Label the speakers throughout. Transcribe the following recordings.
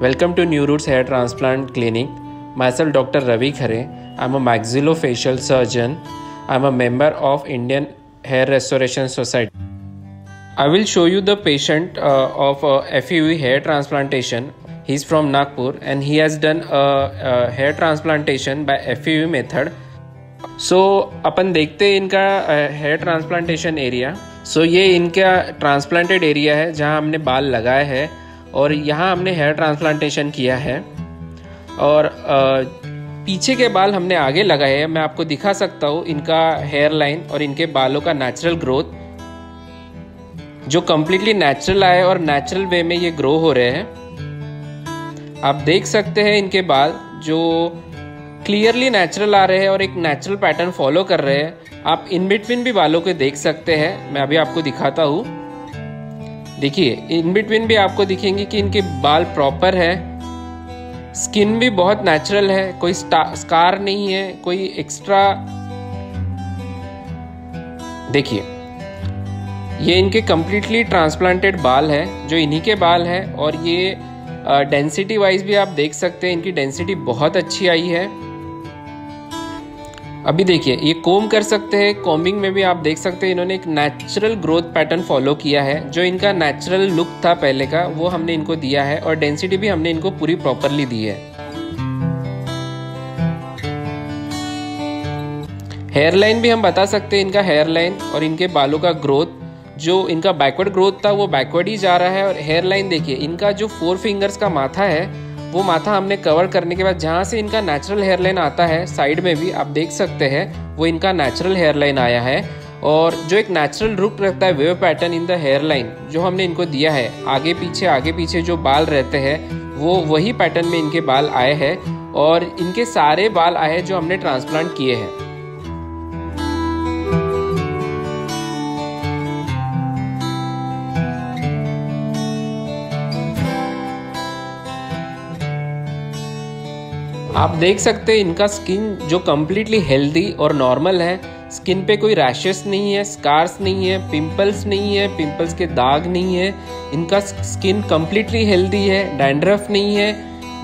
Speaker 1: Welcome to New Roots Hair Transplant Clinic. Myself Dr. Ravi Khare. I'm a maxillofacial surgeon. I'm a member of Indian Hair Restoration Society. I will show you the patient uh, of uh, FUE hair transplantation. He's from Nagpur and he has done a, a hair transplantation by FUE method. So so, अपन देखते हैं इनका hair transplantation area so ये इनका transplanted area है जहाँ हमने बाल लगाए हैं और यहाँ हमने हेयर ट्रांसप्लांटेशन किया है। और पीछे के बाल हमने आगे लगाए हैं। मैं आपको दिखा सकता हूँ इनका हेयर लाइन और इनके बालों का नेचुरल ग्रोथ जो कम्प्लीटली नेचुरल आए और नेचुरल वे में ये ग्रो हो रहे हैं। आप देख सकते हैं इनके बाल, जो क्लियरली नेचुरल आ रहे हैं और एक नेचुरल पैटर्न फॉलो कर रहे हैं। आप इन बिटवीन भी बालों को देख सकते हैं। मैं अभी आपको दिखाता हूँ। देखिए इन बिटवीन भी आपको दिखेंगे कि इनके बाल प्रॉपर है। स्किन भी बहुत नेचुरल है, कोई स्कार नहीं है, कोई एक्स्ट्रा देखिए, ये इनके कम्प्लीटली ट्रांसप्लांटेड बाल है, जो इन्हीं के बाल है, और ये डेंसिटी वाइज भी आप देख सकते हैं, इनकी डेंसिटी बहुत अच्छी आई है। अभी देखिए, ये कोम कर सकते हैं कोमिंग में भी आप देख सकते हैं, इन्होंने एक नेचुरल ग्रोथ पैटर्न फॉलो किया है। जो इनका नेचुरल लुक था पहले का, वो हमने इनको दिया है और डेंसिटी भी हमने इनको पूरी प्रॉपरली दी है। हेयर लाइन भी हम बता सकते हैं इनका हेयर लाइन और इनके बालों का ग्रोथ जो इनका बैकवर्ड ग्रोथ था, वो बैकवर्ड ही जा रहा है और हेयर लाइन देखिए, इनका जो फोर फिंगर्स का माथा है वो माथा हमने कवर करने के बाद जहाँ से इनका नेचुरल हेयर लाइन आता है साइड में भी आप देख सकते हैं, वो इनका नेचुरल हेयर लाइन आया है। और जो एक नेचुरल रुक रहता है wave pattern in the hair line जो हमने इनको दिया है, आगे पीछे आगे पीछे जो बाल रहते हैं, वो वही पैटर्न में इनके बाल आए हैं। और इनके सारे बाल आए जो हमने ट्रांसप्लांट किए हैं। आप देख सकते हैं इनका स्किन जो कम्प्लीटली हेल्दी और नॉर्मल है। स्किन पे कोई रैशेस नहीं है स्कार्स नहीं है पिंपल्स नहीं है पिंपल्स के दाग नहीं है। इनका स्किन कम्प्लीटली हेल्दी है डैंड्रफ नहीं है,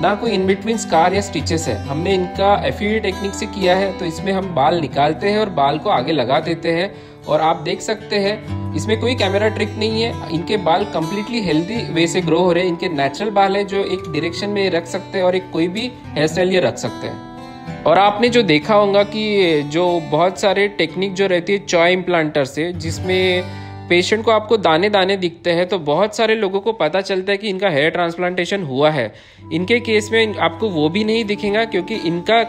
Speaker 1: ना कोई इन बिटवीन स्कार या स्टिचेस है। हमने इनका एफ़ टेक्निक से किया है तो इसमें हम बाल निकालते हैं और बाल को आगे लगा देते हैं। और आप देख सकते हैं इसमें कोई कैमरा ट्रिक नहीं है। इनके बाल कम्प्लीटली हेल्दी वे से ग्रो हो रहे हैं। इनके नेचुरल बाल है जो एक डायरेक्शन में रख सकते हैं और एक कोई भी हेयर स्टाइल ये रख सकते हैं। और आपने जो देखा होगा कि जो बहुत सारे टेक्निक जो रहती है चॉय इम्प्लांटर से, जिसमें पेशेंट को आपको दाने दाने दिखते हैं तो बहुत सारे लोगों को पता चलता है कि इनका हेयर ट्रांसप्लांटेशन हुआ है। इनके केस में आपको वो भी नहीं दिखेगा, क्योंकि इनका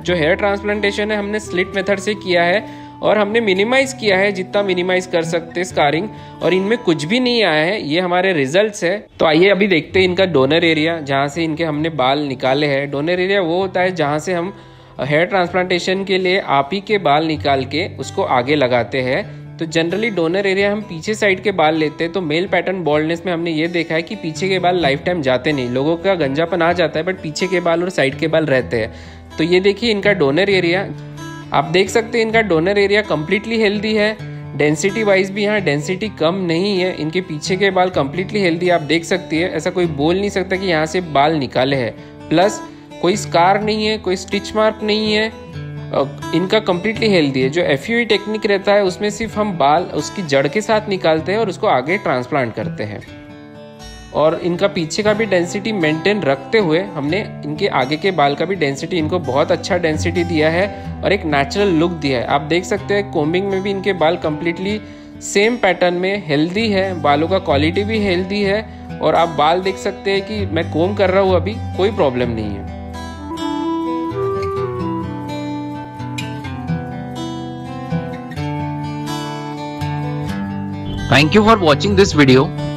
Speaker 1: जो हेयर ट्रांसप्लांटेशन है, हमने स्लिट मेथड से किया है। और हमने मिनिमाइज किया है जितना मिनिमाइज कर सकते स्कारिंग और इनमें कुछ भी नहीं आया है, ये हमारे रिजल्ट्स है। तो आइए अभी देखते हैं इनका डोनर एरिया जहाँ से इनके हमने बाल निकाले हैं। डोनर एरिया वो होता है जहाँ से हम हेयर ट्रांसप्लांटेशन के लिए आप ही के बाल निकाल के उसको आगे लगाते हैं। तो जनरली डोनर एरिया हम पीछे साइड के बाल लेते हैं तो मेल पैटर्न बॉल्डनेस में हमने ये देखा है कि पीछे के बाल लाइफ टाइम जाते नहीं। लोगों का गंजापन आ जाता है बट पीछे के बाल और साइड के बाल रहते हैं। तो ये देखिए इनका डोनर एरिया आप देख सकते हैं इनका डोनर एरिया कम्प्लीटली हेल्दी है। डेंसिटी वाइज भी यहाँ डेंसिटी कम नहीं है। इनके पीछे के बाल कम्प्लीटली हेल्दी आप देख सकती है। ऐसा कोई बोल नहीं सकता कि यहाँ से बाल निकाले हैं। प्लस कोई स्कार नहीं है, कोई स्टिच मार्क नहीं है। इनका कम्प्लीटली हेल्दी है। जो एफ़ यू टेक्निक रहता है, उसमें सिर्फ़ हम बाल उसकी जड़ के साथ निकालते हैं और उसको आगे ट्रांसप्लांट करते हैं। और इनका पीछे का भी डेंसिटी मेंटेन रखते हुए हमने इनके आगे के बाल का भी डेंसिटी इनको बहुत अच्छा डेंसिटी दिया है और एक नेचुरल लुक दिया है आप देख सकते हैं कोम्बिंग में भी इनके बाल कम्प्लीटली सेम पैटर्न में हेल्दी है, बालों का क्वालिटी भी हेल्दी है और आप बाल देख सकते हैं कि मैं कोम कर रहा हूँ अभी, कोई प्रॉब्लम नहीं है
Speaker 2: Thank you for watching this video.